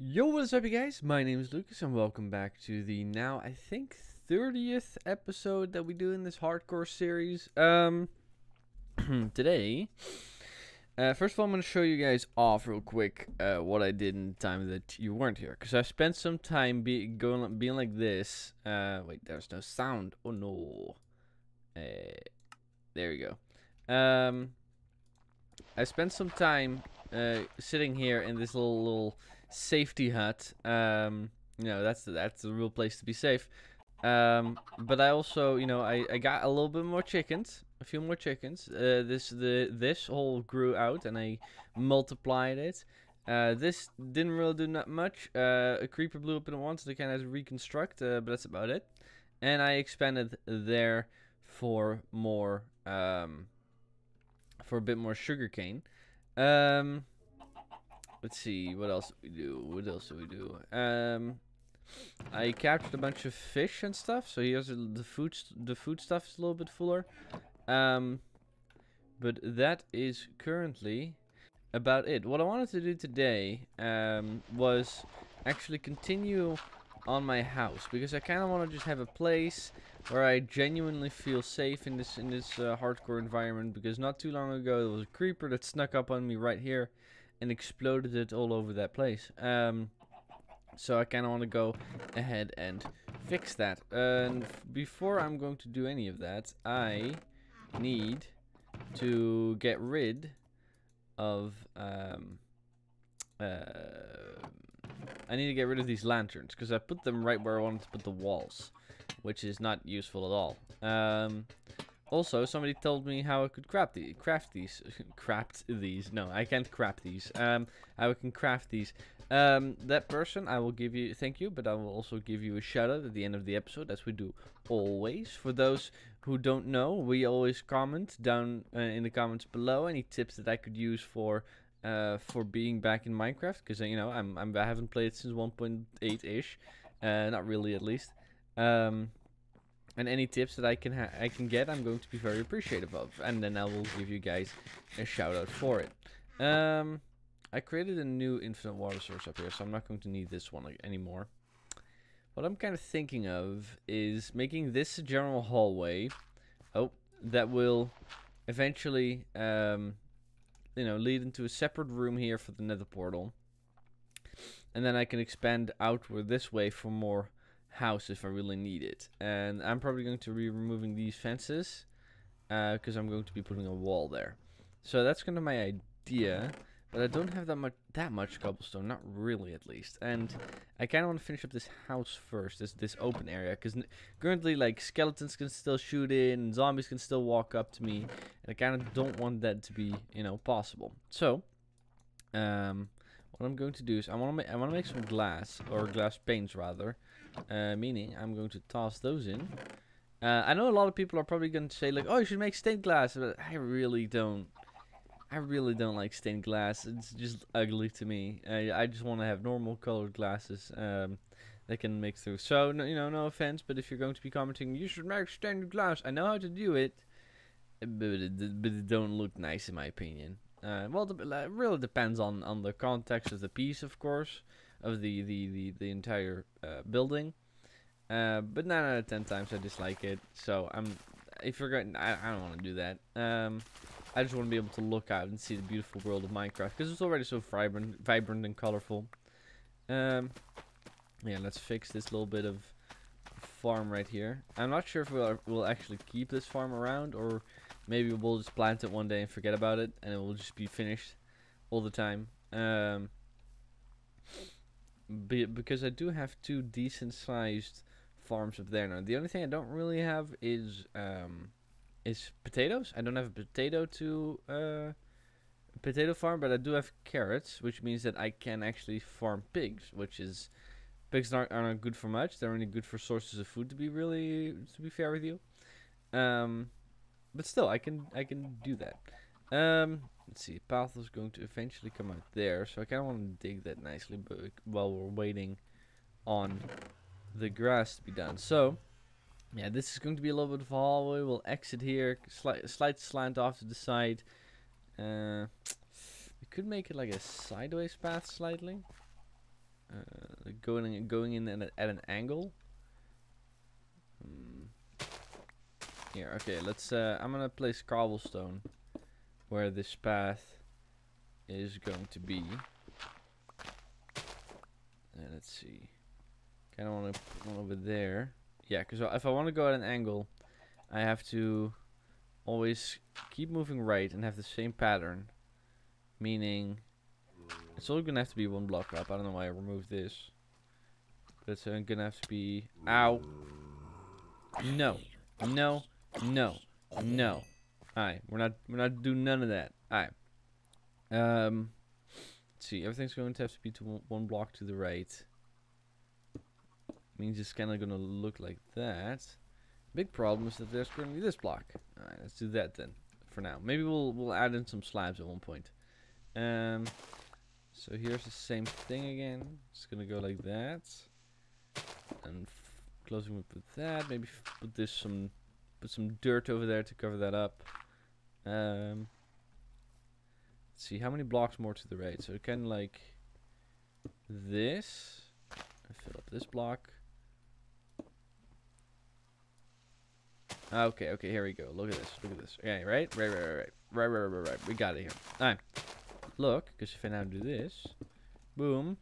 Yo, what's up, you guys? My name is Lucas, and welcome back to the now, I think, 30th episode that we do in this hardcore series. Um, today, uh, first of all, I'm going to show you guys off real quick uh, what I did in the time that you weren't here. Because I spent some time be going, being like this. Uh, wait, there's no sound. Oh, no. Uh, there you go. Um, I spent some time uh, sitting here in this little little safety hut. Um, you know, that's that's the real place to be safe. Um, but I also, you know, I, I got a little bit more chickens, a few more chickens. Uh, this the this all grew out, and I multiplied it. Uh, this didn't really do that much. Uh, a creeper blew up in once, so they kind of reconstruct, uh, but that's about it. And I expanded there for more, um, for a bit more sugarcane. Um, let's see, what else we do? What else do we do? Um, I captured a bunch of fish and stuff, so here's the food. The food stuff is a little bit fuller. Um, but that is currently about it. What I wanted to do today um, was actually continue on my house because I kind of want to just have a place where I genuinely feel safe in this in this uh, hardcore environment because not too long ago there was a creeper that snuck up on me right here and exploded it all over that place. Um, so I kind of want to go ahead and fix that. And before I'm going to do any of that, I need to get rid of um, uh, I need to get rid of these lanterns because I put them right where I wanted to put the walls, which is not useful at all. Um, also, somebody told me how I could craft, the, craft these. craft these. No, I can't craft these. Um, how I can craft these. Um, that person, I will give you thank you, but I will also give you a shout out at the end of the episode, as we do always. For those who don't know, we always comment down uh, in the comments below any tips that I could use for uh, for being back in Minecraft because you know I'm, I'm I haven't played since 1.8 ish, uh, not really at least. Um, and any tips that I can I can get, I'm going to be very appreciative of, and then I will give you guys a shout out for it. Um, I created a new infinite water source up here, so I'm not going to need this one anymore. What I'm kind of thinking of is making this a general hallway. Oh, that will eventually um, you know, lead into a separate room here for the nether portal. And then I can expand outward this way for more house if I really need it. And I'm probably going to be removing these fences because uh, I'm going to be putting a wall there. So that's kind of my idea. But I don't have that much that much cobblestone, not really at least. And I kind of want to finish up this house first, this this open area, because currently like skeletons can still shoot in, zombies can still walk up to me, and I kind of don't want that to be you know possible. So, um, what I'm going to do is I want to I want to make some glass or glass panes rather, uh, meaning I'm going to toss those in. Uh, I know a lot of people are probably going to say like, oh, you should make stained glass, but I really don't. I really don't like stained glass. It's just ugly to me. I, I just want to have normal colored glasses um, that can mix through. So, no, you know, no offense, but if you're going to be commenting, you should make stained glass. I know how to do it, but it, but it don't look nice in my opinion. Uh, well, it really depends on, on the context of the piece, of course, of the, the, the, the entire uh, building. Uh, but 9 out of 10 times I dislike it. So, I'm if you're going, I, I don't want to do that. Um, I just want to be able to look out and see the beautiful world of Minecraft because it's already so vibrant, vibrant and colorful. Um, yeah, let's fix this little bit of farm right here. I'm not sure if we'll, we'll actually keep this farm around or maybe we'll just plant it one day and forget about it and it will just be finished all the time. Um, because I do have two decent sized farms up there now. The only thing I don't really have is um, is potatoes. I don't have a potato to uh, potato farm, but I do have carrots, which means that I can actually farm pigs, which is pigs aren't, aren't good for much. They're only good for sources of food. To be really to be fair with you, um, but still, I can I can do that. Um, let's see, path is going to eventually come out there, so I kind of want to dig that nicely, but while we're waiting on the grass to be done. So yeah, this is going to be a little bit of a hallway. We'll exit here, slight, slight slant off to the side. Uh, we could make it like a sideways path slightly. Uh, going going in at, at an angle. Hmm. Here, okay. Let's. Uh, I'm gonna place cobblestone where this path is going to be. And let's see. Kind of want to put one over there. Yeah, because if I want to go at an angle, I have to always keep moving right and have the same pattern. Meaning, it's only going to have to be one block up. I don't know why I removed this. But it's uh, going to have to be... Ow. No. No. No. No. Alright, we're not we're not doing none of that. Alright. Um let's see, everything's going to have to be to one block to the right. Means it's kinda gonna look like that. Big problem is that there's currently this block. Alright, let's do that then. For now. Maybe we'll we'll add in some slabs at one point. Um so here's the same thing again. It's gonna go like that. And closing with that. Maybe put this some put some dirt over there to cover that up. Um, let's see, how many blocks more to the right? So kind of like this. fill up this block. Okay, okay, here we go. Look at this. Look at this. Okay, right? Right, right, right, right. Right, right, right, right. We got it here. Alright. Look, because if I now do this, boom,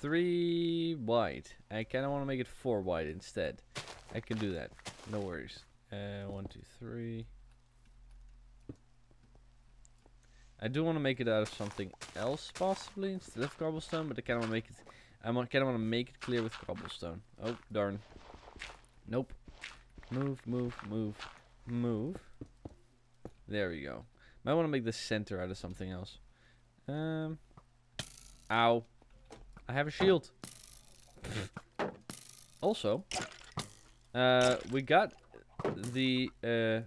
three wide. I kind of want to make it four wide instead. I can do that. No worries. Uh, one, two, three. I do want to make it out of something else possibly instead of cobblestone, but I kind of want to make it. I kind of want to make it clear with cobblestone. Oh darn! Nope. Move, move, move, move. There we go. Might want to make the center out of something else. Um. Ow! I have a shield. also, uh, we got the uh.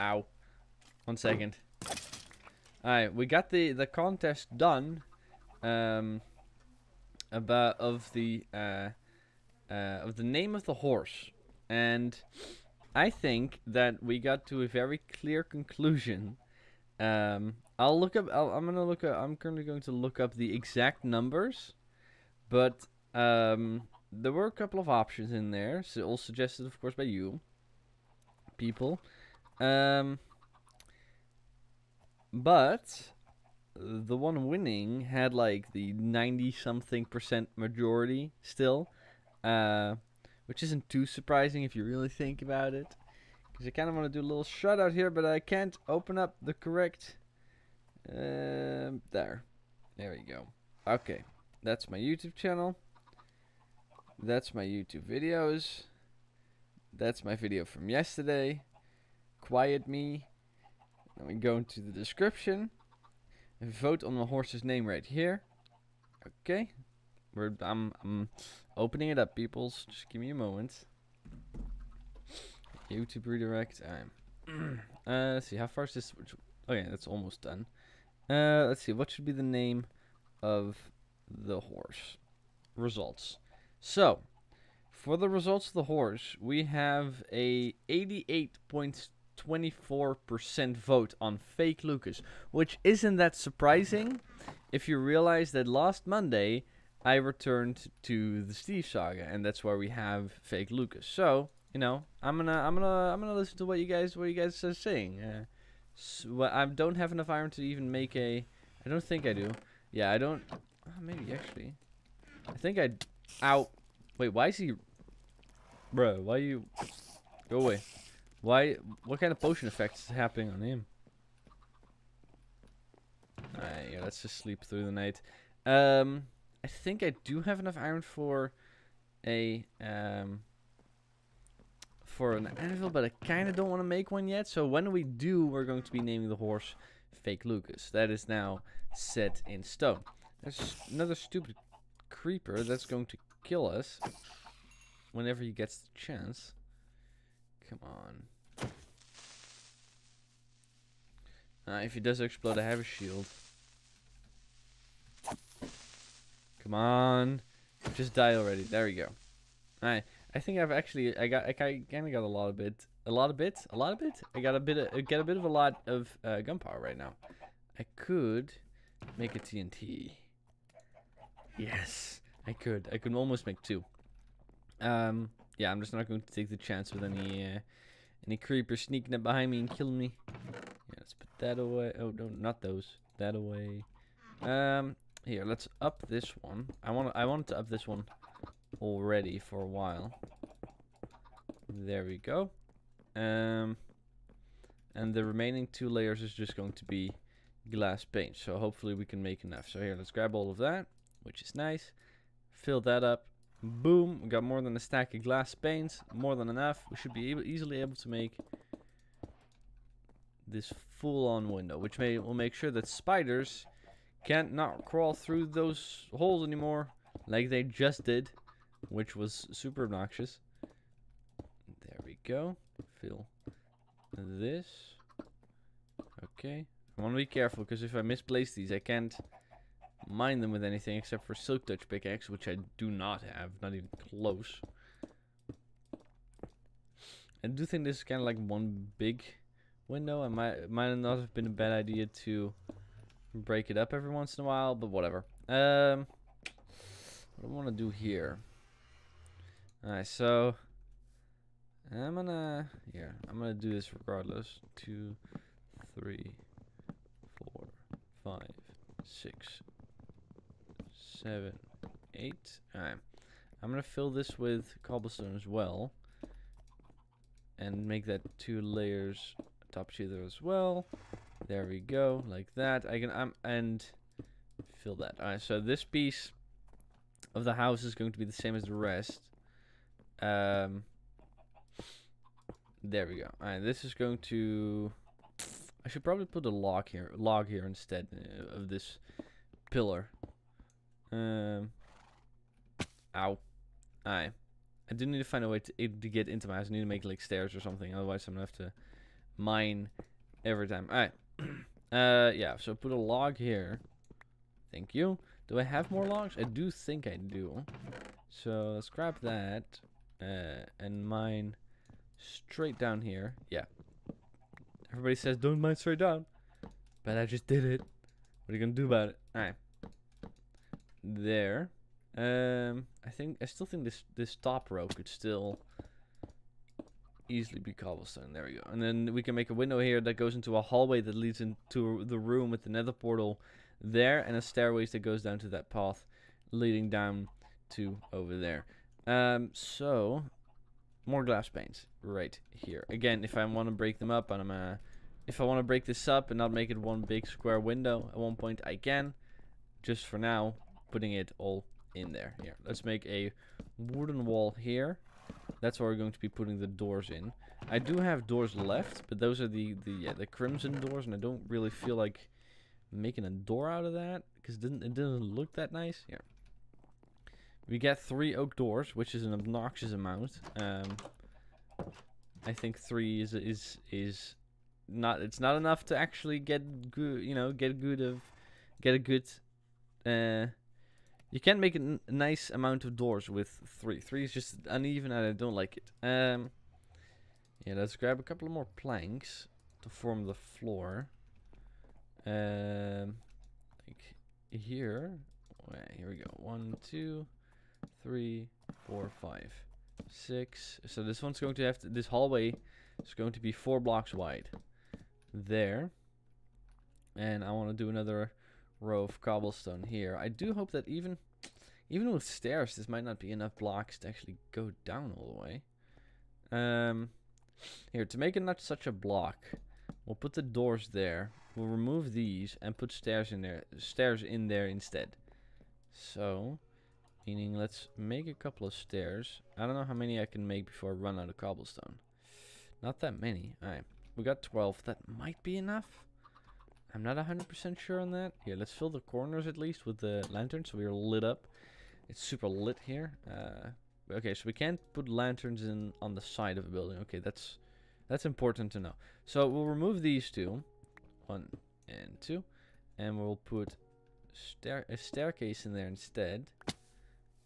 Ow! One second. Alright, we got the the contest done. Um, about of the uh, uh, of the name of the horse, and I think that we got to a very clear conclusion. Um, I'll look up. i am gonna look up. I'm currently going to look up the exact numbers, but um, there were a couple of options in there. So all suggested, of course, by you people. Um. But the one winning had like the 90 something percent majority still, uh, which isn't too surprising if you really think about it. Because I kind of want to do a little shout out here, but I can't open up the correct. Uh, there. There we go. Okay. That's my YouTube channel. That's my YouTube videos. That's my video from yesterday. Quiet Me. Then we go into the description. Vote on the horse's name right here. Okay. We're, I'm, I'm opening it up, peoples. Just give me a moment. YouTube redirect. Alright. uh, let's see. How far is this? Oh, yeah, that's almost done. Uh, let's see. What should be the name of the horse? Results. So, for the results of the horse, we have a 88 points 24% vote on fake Lucas, which isn't that surprising if you realize that last Monday I returned to the Steve Saga, and that's where we have fake Lucas. So you know, I'm gonna, I'm gonna, I'm gonna listen to what you guys, what you guys are saying. Uh, so, I don't have enough iron to even make a. I don't think I do. Yeah, I don't. Oh, maybe actually. I think I. Out. Wait, why is he? Bro, why you? Go away. Why? What kind of potion effect is happening on him? Alright, yeah, let's just sleep through the night. Um, I think I do have enough iron for a um for an anvil, but I kind of don't want to make one yet. So when we do, we're going to be naming the horse Fake Lucas. That is now set in stone. There's another stupid creeper that's going to kill us whenever he gets the chance. Come on. Uh, if he does explode, I have a shield. Come on. Just die already. There we go. Alright. I think I've actually I got I kind of got a lot of bit a lot of bits a lot of bit I got a bit of, get a bit of a lot of uh, gunpowder right now. I could make a TNT. Yes, I could. I could almost make two. Um, yeah, I'm just not going to take the chance with any uh, any creeper sneaking up behind me and killing me. Yeah, let's put that away. Oh no, not those. That away. Um, here, let's up this one. I want I wanted to up this one already for a while. There we go. Um, and the remaining two layers is just going to be glass pane. So hopefully we can make enough. So here, let's grab all of that, which is nice. Fill that up. Boom, we got more than a stack of glass panes, more than enough. We should be able, easily able to make this full-on window, which may will make sure that spiders can't not crawl through those holes anymore, like they just did, which was super obnoxious. There we go. Fill this. Okay. I want to be careful, because if I misplace these, I can't mine them with anything except for Silk Touch pickaxe, which I do not have, not even close. I do think this is kind of like one big window. I might might not have been a bad idea to break it up every once in a while, but whatever. Um, what do I want to do here? Alright, so I'm gonna yeah, I'm gonna do this regardless. Two, three, four, five, six, seven, eight. Alright. I'm gonna fill this with cobblestone as well. And make that two layers top sheet as well. There we go, like that. I can um and fill that. Alright, so this piece of the house is going to be the same as the rest. Um there we go. Alright, this is going to I should probably put a log here log here instead uh, of this pillar. Um Ow. Alright. I do need to find a way to, to get into my house. I need to make like stairs or something, otherwise I'm gonna have to mine every time. Alright. uh, yeah, so put a log here. Thank you. Do I have more logs? I do think I do. So let's grab that uh, and mine straight down here. Yeah. Everybody says don't mine straight down. But I just did it. What are you gonna do about it? Alright. There. Um, I think I still think this this top row could still easily be cobblestone. There we go. And then we can make a window here that goes into a hallway that leads into the room with the nether portal there and a stairways that goes down to that path leading down to over there. Um, so more glass panes right here. Again, if I want to break them up and I'm uh, if I want to break this up and not make it one big square window at one point, I can. Just for now, putting it all in there. Here, let's make a wooden wall here. That's where we're going to be putting the doors in. I do have doors left, but those are the the yeah, the crimson doors, and I don't really feel like making a door out of that because it didn't it didn't look that nice. Yeah. We get three oak doors, which is an obnoxious amount. Um, I think three is is is not. It's not enough to actually get good. You know, get good of get a good. Uh, you can't make a nice amount of doors with three. Three is just uneven and I don't like it. Um, yeah, let's grab a couple more planks to form the floor. Um, like here. Wait, here we go. One, two, three, four, five, six. So this one's going to have to, this hallway is going to be four blocks wide. There. And I want to do another row of cobblestone here. I do hope that even even with stairs, this might not be enough blocks to actually go down all the way. Um, here, to make it not such a block, we'll put the doors there. We'll remove these and put stairs in there, stairs in there instead. So, meaning let's make a couple of stairs. I don't know how many I can make before I run out of cobblestone. Not that many. Alright, we got 12. That might be enough. I'm not 100% sure on that. Here, let's fill the corners at least with the lanterns so we're lit up. It's super lit here. Uh, okay, so we can't put lanterns in on the side of a building. Okay, that's that's important to know. So we'll remove these two, one and two, and we'll put stair a staircase in there instead.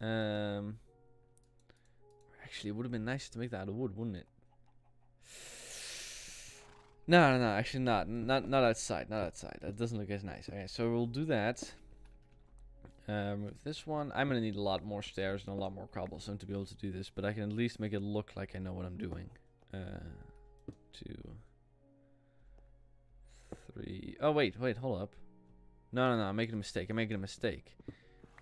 Um, actually, it would have been nice to make that out of wood, wouldn't it? No, no, no, actually not. Not not outside, not outside. That doesn't look as nice. Okay, so we'll do that. Um, with this one, I'm gonna need a lot more stairs and a lot more cobblestone to be able to do this, but I can at least make it look like I know what I'm doing. Uh, two, three. Oh wait, wait, hold up. No, no, no, I'm making a mistake. I'm making a mistake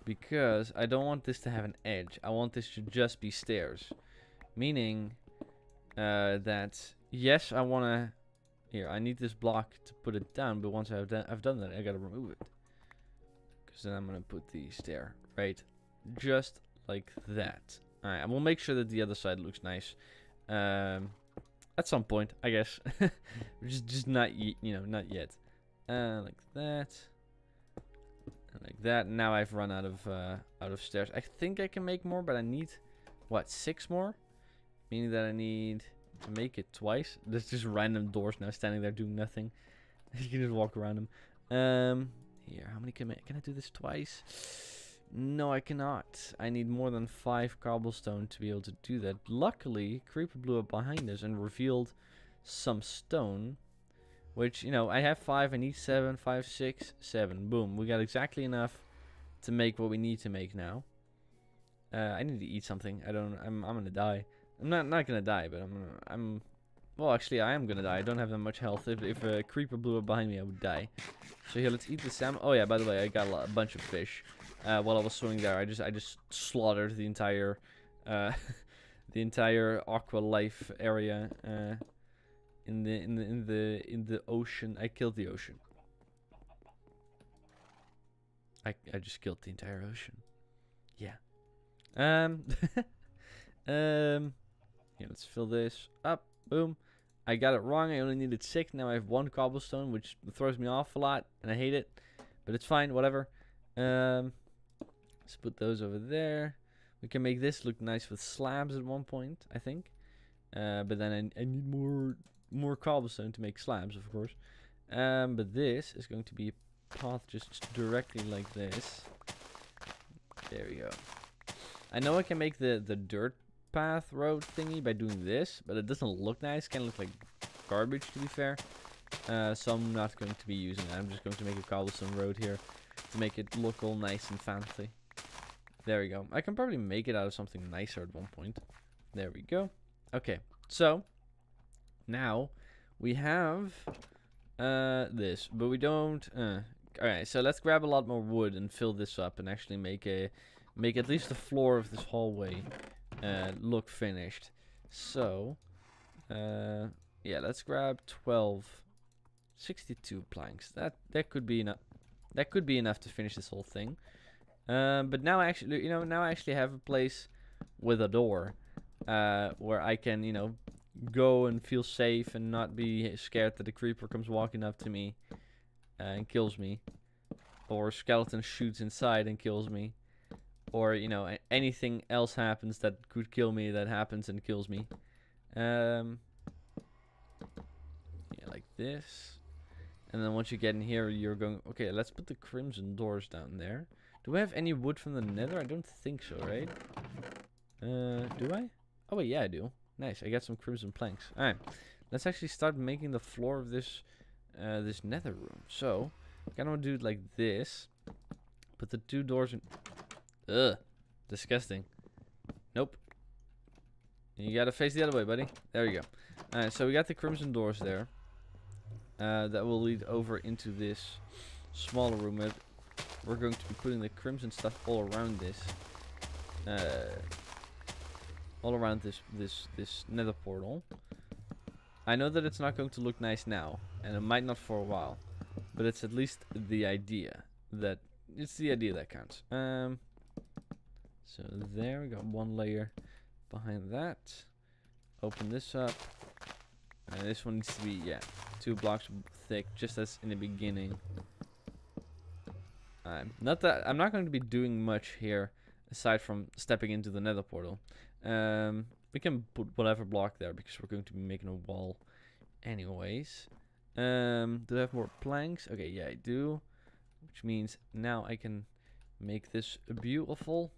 because I don't want this to have an edge. I want this to just be stairs, meaning uh, that yes, I want to. Here, I need this block to put it down, but once I've done, I've done that, I gotta remove it. Because then I'm gonna put the stair right, just like that. All right, and we'll make sure that the other side looks nice. Um, at some point, I guess. just, just not, you know, not yet. Uh, like that, and like that. Now I've run out of, uh, out of stairs. I think I can make more, but I need, what, six more? Meaning that I need to make it twice. There's just random doors now standing there doing nothing. you can just walk around them. Um, here, how many can I, can I do this twice? No, I cannot. I need more than five cobblestone to be able to do that. Luckily, Creeper blew up behind us and revealed some stone. Which, you know, I have five, I need seven, five, six, seven. Boom. We got exactly enough to make what we need to make now. Uh, I need to eat something. I don't, I'm, I'm gonna die. I'm not not gonna die, but I'm I'm well actually I am gonna die. I don't have that much health. If if a creeper blew up behind me, I would die. So here, let's eat the salmon. Oh yeah, by the way, I got a, lot, a bunch of fish uh, while I was swimming there. I just I just slaughtered the entire uh, the entire aqua life area uh, in the in the in the in the ocean. I killed the ocean. I I just killed the entire ocean. Yeah. Um. um. Yeah, let's fill this up. Boom. I got it wrong. I only needed six. Now I have one cobblestone, which throws me off a lot, and I hate it. But it's fine, whatever. Um, let's put those over there. We can make this look nice with slabs at one point, I think. Uh, but then I, I need more more cobblestone to make slabs, of course. Um, but this is going to be a path just directly like this. There we go. I know I can make the, the dirt path road thingy by doing this, but it doesn't look nice. Kind of look like garbage, to be fair. Uh, so I'm not going to be using it. I'm just going to make a cobblestone road here to make it look all nice and fancy. There we go. I can probably make it out of something nicer at one point. There we go. Okay, so now we have uh, this, but we don't. Uh, all right, so let's grab a lot more wood and fill this up and actually make a make at least the floor of this hallway uh, look finished. So, uh, yeah, let's grab 12, 62 planks. That that could be enough. That could be enough to finish this whole thing. Um, but now I actually, you know, now I actually have a place with a door, uh, where I can, you know, go and feel safe and not be scared that the creeper comes walking up to me uh, and kills me, or skeleton shoots inside and kills me or you know anything else happens that could kill me that happens and kills me. Um yeah like this. And then once you get in here you're going okay let's put the crimson doors down there. Do we have any wood from the nether? I don't think so right? Uh do i? Oh wait yeah i do. Nice i got some crimson planks. All right let's actually start making the floor of this uh this nether room. So kind of do it like this. Put the two doors in Ugh. Disgusting. Nope. You gotta face the other way, buddy. There you go. Alright, so we got the crimson doors there. Uh, that will lead over into this smaller room. We're going to be putting the crimson stuff all around this. Uh, all around this this this nether portal. I know that it's not going to look nice now, and it might not for a while, but it's at least the idea that it's the idea that counts. Um, so there we got one layer behind that. Open this up. And this one needs to be, yeah, two blocks thick, just as in the beginning. Um, not that I'm not going to be doing much here, aside from stepping into the nether portal. Um, we can put whatever block there because we're going to be making a wall anyways. Um, do I have more planks? Okay, yeah, I do. Which means now I can make this beautiful.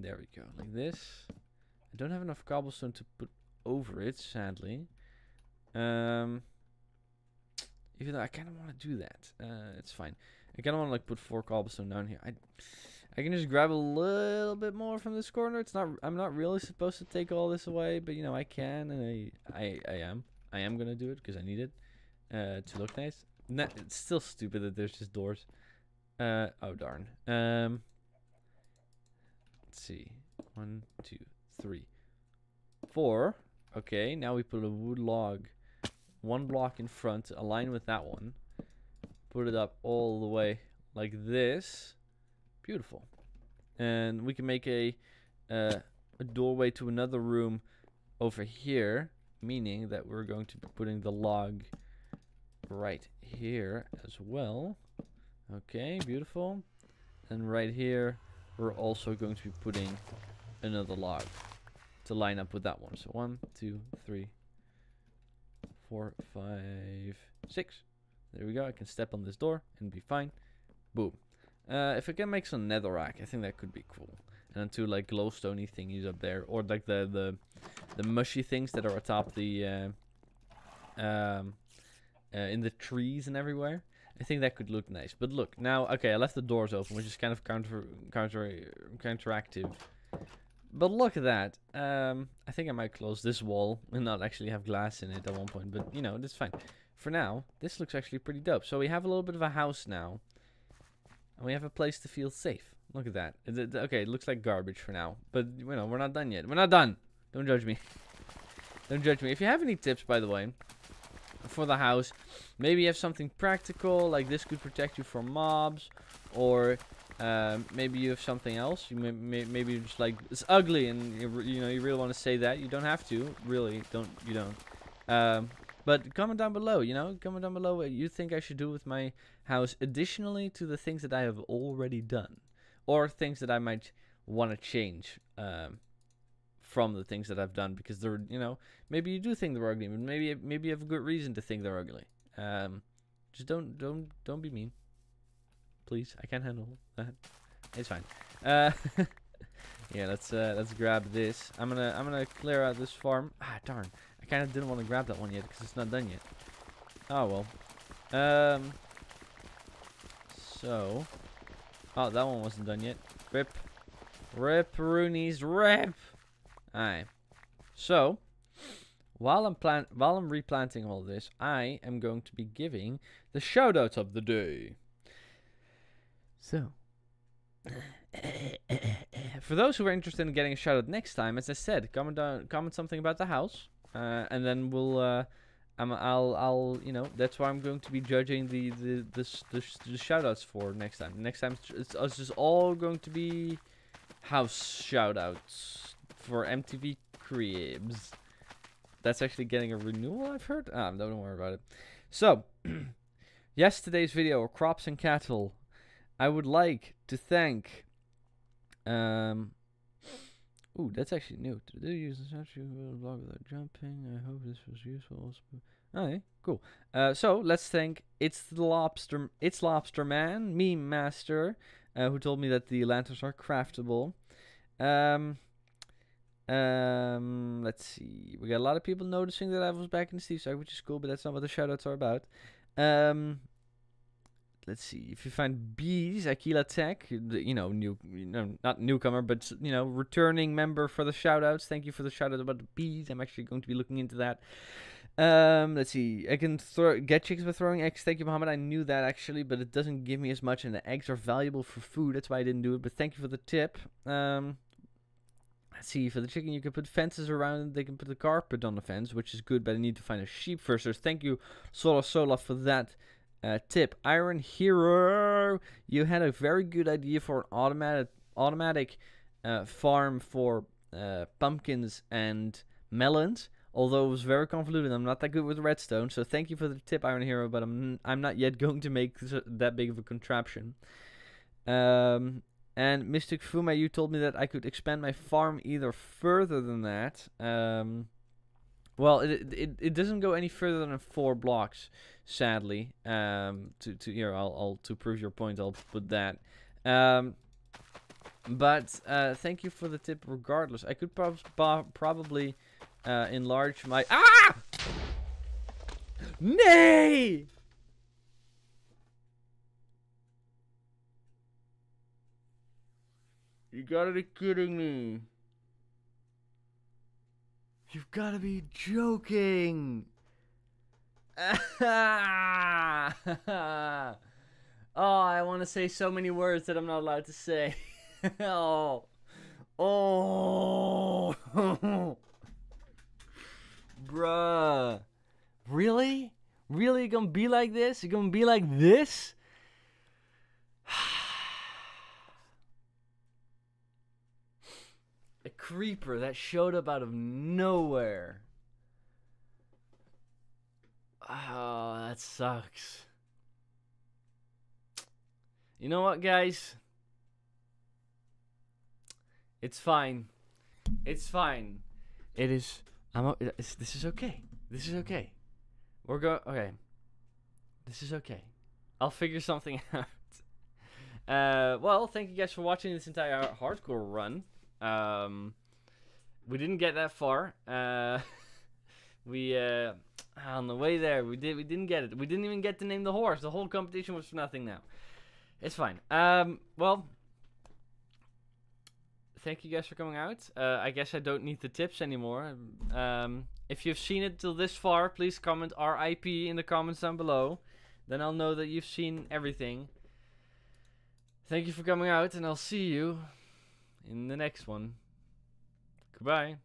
There we go, like this. I don't have enough cobblestone to put over it, sadly. Um, even though I kind of want to do that. Uh, it's fine. I kind of want to like put four cobblestone down here. I I can just grab a little bit more from this corner. It's not. I'm not really supposed to take all this away, but you know I can, and I I I am. I am gonna do it because I need it uh, to look nice. No, it's still stupid that there's just doors. Uh oh darn. Um. Let's see. One, two, three, four. Okay, now we put a wood log, one block in front, align with that one. Put it up all the way like this. Beautiful. And we can make a uh, a doorway to another room over here, meaning that we're going to be putting the log right here as well. Okay, beautiful. And right here, we're also going to be putting another log to line up with that one. So one, two, three, four, five, six. There we go. I can step on this door and be fine. Boom. Uh, if I can make some netherrack, I think that could be cool. And then two like glowstoney thingies up there, or like the the the mushy things that are atop the uh, um uh, in the trees and everywhere. I think that could look nice. But look, now, okay, I left the doors open, which is kind of counter, counter, counteractive. But look at that. Um, I think I might close this wall and not actually have glass in it at one point. But, you know, that's fine. For now, this looks actually pretty dope. So we have a little bit of a house now. And we have a place to feel safe. Look at that. Okay, it looks like garbage for now. But, you know, we're not done yet. We're not done. Don't judge me. Don't judge me. If you have any tips, by the way, for the house. Maybe you have something practical, like this could protect you from mobs, or um, maybe you have something else. You may, may, maybe you're just like it's ugly, and you, you know you really want to say that. You don't have to, really. Don't you don't. Um, but comment down below. You know, comment down below what you think I should do with my house, additionally to the things that I have already done, or things that I might want to change. Um, from the things that I've done because they're you know maybe you do think they're ugly but maybe maybe you have a good reason to think they're ugly. Um just don't don't don't be mean. Please I can't handle that. It's fine. Uh yeah let's uh let's grab this. I'm gonna I'm gonna clear out this farm. Ah darn. I kind of didn't want to grab that one yet because it's not done yet. Oh well. Um so oh that one wasn't done yet. Rip. Rip Rooney's rip Alright. So, while I'm plant while I'm replanting all this, I am going to be giving the shoutouts of the day. So, for those who are interested in getting a shout out next time, as I said, comment down, comment something about the house, uh, and then we'll. Uh, I'm, I'll, I'll, you know, that's why I'm going to be judging the the the, the, the shoutouts for next time. Next time, it's, it's just all going to be house shoutouts for MTV Cribs. That's actually getting a renewal, I've heard. Ah, don't worry about it. So, yesterday's video, crops and cattle. I would like to thank. Um. Ooh, that's actually new. Did they use the blog without jumping? I hope this was useful. Okay, cool. Uh, so let's thank it's the lobster. It's lobster man, meme master, uh, who told me that the lanterns are craftable. Um, um, let's see. We got a lot of people noticing that I was back in the Steve side, which is cool, but that's not what the shoutouts are about. Um, let's see. If you find bees, Aquila Tech, you know, new, you know, not newcomer, but you know, returning member for the shoutouts. Thank you for the shoutout about the bees. I'm actually going to be looking into that. Um, let's see. I can throw get chicks by throwing eggs. Thank you, Muhammad. I knew that actually, but it doesn't give me as much, and the eggs are valuable for food. That's why I didn't do it. But thank you for the tip. Um. See, for the chicken, you can put fences around They can put the carpet on the fence, which is good, but I need to find a sheep first. So thank you, Sola Sola, for that uh, tip. Iron Hero, you had a very good idea for an automatic automatic uh, farm for uh, pumpkins and melons. Although it was very convoluted, I'm not that good with redstone. So thank you for the tip, Iron Hero. But I'm I'm not yet going to make that big of a contraption. Um, and Mystic Fuma, you told me that I could expand my farm either further than that. Um, well, it, it it doesn't go any further than four blocks, sadly. Um, to to here, I'll I'll to prove your point, I'll put that. Um, but uh, thank you for the tip. Regardless, I could prob probably uh, enlarge my ah. Nay! You gotta be kidding me. You've gotta be joking. oh, I want to say so many words that I'm not allowed to say. oh. Oh. Bruh. Really? Really? Gonna be like this? You gonna be like this? Creeper that showed up out of nowhere. Oh, that sucks. You know what, guys? It's fine. It's fine. It is. I'm. This is okay. This is okay. We're going. Okay. This is okay. I'll figure something out. Uh, well, thank you guys for watching this entire hardcore run. Um, we didn't get that far. Uh, we uh, on the way there, we did. We didn't get it. We didn't even get to name the horse. The whole competition was for nothing. Now, it's fine. Um, well, thank you guys for coming out. Uh, I guess I don't need the tips anymore. Um, if you've seen it till this far, please comment RIP in the comments down below. Then I'll know that you've seen everything. Thank you for coming out, and I'll see you in the next one. Goodbye.